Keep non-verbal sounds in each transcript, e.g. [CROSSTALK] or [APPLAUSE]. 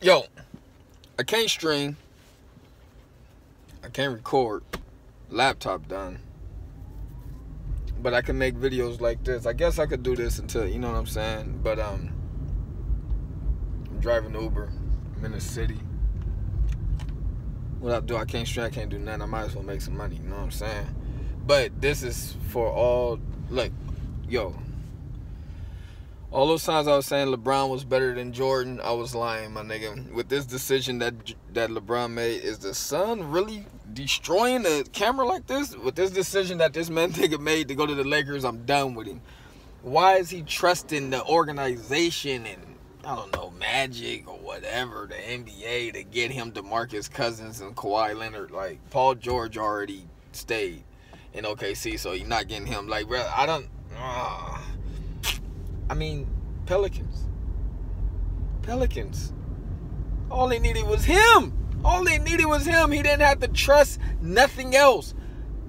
Yo, I can't stream. I can't record. Laptop done. But I can make videos like this. I guess I could do this until, you know what I'm saying? But um I'm driving Uber. I'm in the city. What I do, I can't stream, I can't do nothing. I might as well make some money, you know what I'm saying? But this is for all look, yo, all those times I was saying LeBron was better than Jordan, I was lying, my nigga. With this decision that that LeBron made, is the sun really destroying the camera like this? With this decision that this man [LAUGHS] nigga made to go to the Lakers, I'm done with him. Why is he trusting the organization and I don't know Magic or whatever the NBA to get him DeMarcus Cousins and Kawhi Leonard? Like Paul George already stayed in OKC, so you're not getting him. Like, bro, I don't. Uh, I mean, Pelicans. Pelicans. All they needed was him. All they needed was him. He didn't have to trust nothing else.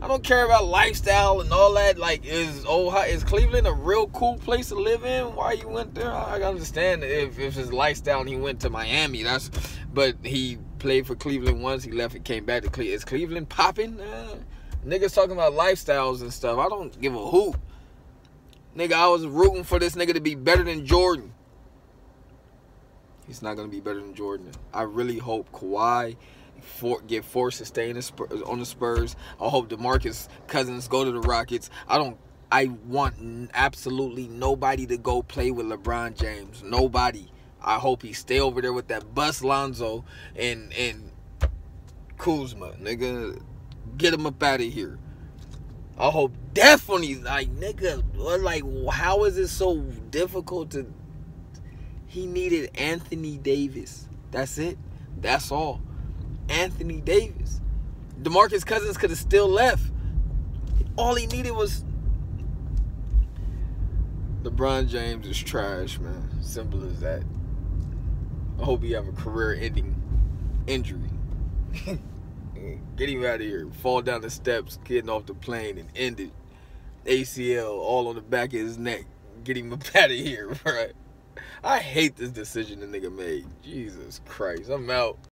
I don't care about lifestyle and all that. Like, is oh, is Cleveland a real cool place to live in? Why you went there? I understand if, if his lifestyle and he went to Miami. That's, but he played for Cleveland once. He left and came back to Cleveland. Is Cleveland popping? Uh, niggas talking about lifestyles and stuff. I don't give a hoot. Nigga, I was rooting for this nigga to be better than Jordan. He's not gonna be better than Jordan. I really hope Kawhi for, get forced to stay in the Spurs, on the Spurs. I hope DeMarcus Cousins go to the Rockets. I don't. I want absolutely nobody to go play with LeBron James. Nobody. I hope he stay over there with that bus Lonzo and and Kuzma, nigga. Get him up out of here. I hope definitely like nigga like how is it so difficult to he needed Anthony Davis. That's it. That's all. Anthony Davis. DeMarcus Cousins could have still left. All he needed was LeBron James is trash, man. Simple as that. I hope he have a career-ending injury. [LAUGHS] Get him out of here. Fall down the steps, getting off the plane, and end it. ACL all on the back of his neck. Get him [LAUGHS] up out of here, [LAUGHS] right? I hate this decision the nigga made. Jesus Christ. I'm out.